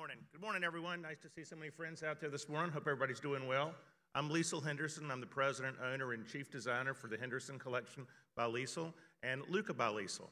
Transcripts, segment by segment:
morning. Good morning, everyone. Nice to see so many friends out there this morning. Hope everybody's doing well. I'm Liesl Henderson. I'm the president, owner, and chief designer for the Henderson Collection by Liesl and Luca by Liesl.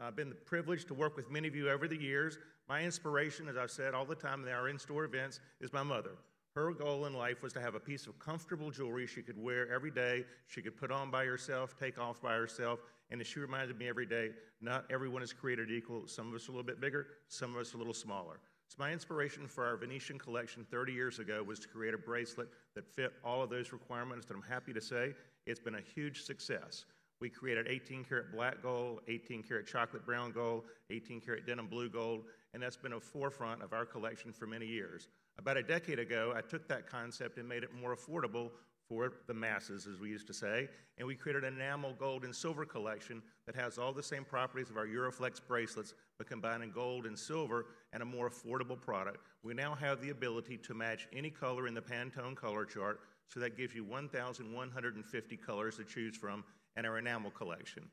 I've been privileged to work with many of you over the years. My inspiration, as I've said all the time in our in store events, is my mother. Her goal in life was to have a piece of comfortable jewelry she could wear every day, she could put on by herself, take off by herself, and as she reminded me every day, not everyone is created equal. Some of us are a little bit bigger, some of us are a little smaller. So my inspiration for our Venetian collection 30 years ago was to create a bracelet that fit all of those requirements that I'm happy to say it's been a huge success. We created 18 karat black gold, 18 karat chocolate brown gold, 18 karat denim blue gold, and that's been a forefront of our collection for many years. About a decade ago, I took that concept and made it more affordable for the masses, as we used to say, and we created an enamel gold and silver collection that has all the same properties of our Euroflex bracelets, but combining gold and silver and a more affordable product. We now have the ability to match any color in the Pantone color chart, so that gives you 1,150 colors to choose from in our enamel collection.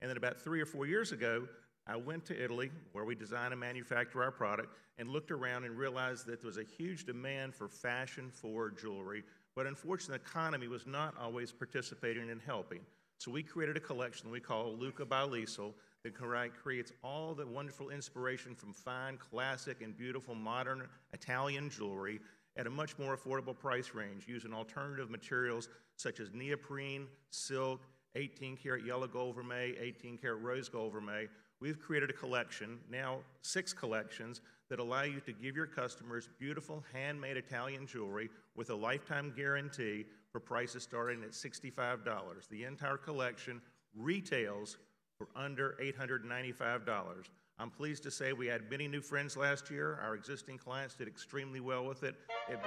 And then about three or four years ago, I went to Italy, where we design and manufacture our product, and looked around and realized that there was a huge demand for fashion forward jewelry but unfortunately, the economy was not always participating in helping. So we created a collection we call Luca by Liesl that creates all the wonderful inspiration from fine, classic, and beautiful modern Italian jewelry at a much more affordable price range using alternative materials such as neoprene, silk, 18 karat yellow gold vermeil, 18 karat rose gold vermeil. We've created a collection, now six collections, that allow you to give your customers beautiful handmade Italian jewelry with a lifetime guarantee for prices starting at $65. The entire collection retails for under $895. I'm pleased to say we had many new friends last year. Our existing clients did extremely well with it. it